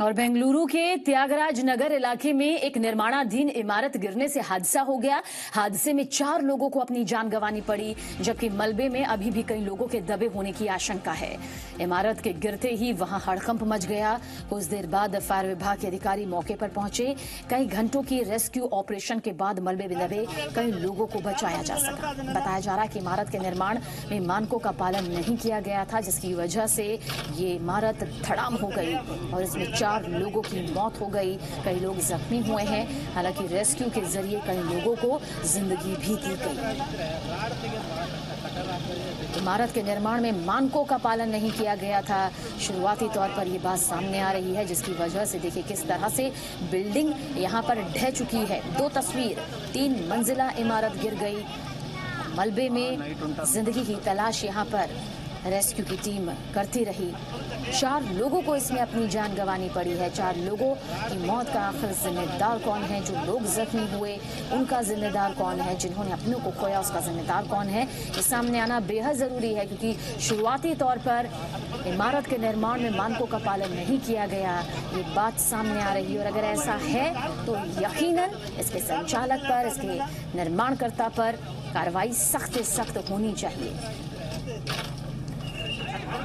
और बेंगलुरु के त्यागराज नगर इलाके में एक निर्माणाधीन इमारत गिरने से हादसा हो गया। हादसे में चार लोगों को अपनी जान गंवानी पड़ी, जबकि मलबे में अभी भी कई लोगों के दबे होने की आशंका है। इमारत के गिरते ही वहाँ हड़कंप मच गया। कुछ देर बाद फायर विभाग के अधिकारी मौके पर पहुँचे। कई घंटों की रेस्क्यू ऑपरेशन के बाद मलबे में दबे कई लोगों को बचाया जा सका। बताया जा रहा है कि इमारत के निर्माण में मानकों का पालन नहीं किया गया था, जिसकी वजह से ये इमारत धड़ाम हो गई और इसमें चार लोगों की मौत हो गई। कई लोग जख्मी हुए हैं। हालाँकि रेस्क्यू के ज़रिए कई लोगों को ज़िंदगी भी दी गई। इमारत के निर्माण में मानकों का पालन नहीं किया गया था। शुरुआती तौर पर ये बात सामने आ रही है, जिसकी वजह से देखिए किस तरह से बिल्डिंग यहाँ पर ढह चुकी है। दो तस्वीर, तीन मंजिला इमारत गिर गई। मलबे में ज़िंदगी की तलाश यहाँ पर। रेस्क्यू की टीम करती रही। चार लोगों को इसमें अपनी जान गंवानी पड़ी है। चार लोगों की मौत का आखिर जिम्मेदार कौन है? जो लोग जख्मी हुए, उनका जिम्मेदार कौन है? जिन्होंने अपनों को खोया, उसका जिम्मेदार कौन है? ये सामने आना बेहद ज़रूरी है, क्योंकि शुरुआती तौर पर इमारत के निर्माण में मानकों का पालन नहीं किया गया। ये बात सामने आ रही है, और अगर ऐसा है तो यकीनन इसके संचालक पर, इसके निर्माणकर्ता पर कार्रवाई सख्त सख्त होनी चाहिए।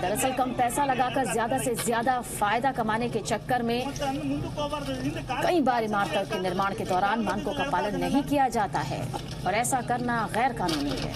दरअसल कम पैसा लगाकर ज़्यादा से ज़्यादा फ़ायदा कमाने के चक्कर में कई बार इमारतों के निर्माण के दौरान मानकों का पालन नहीं किया जाता है और ऐसा करना गैर कानूनी है।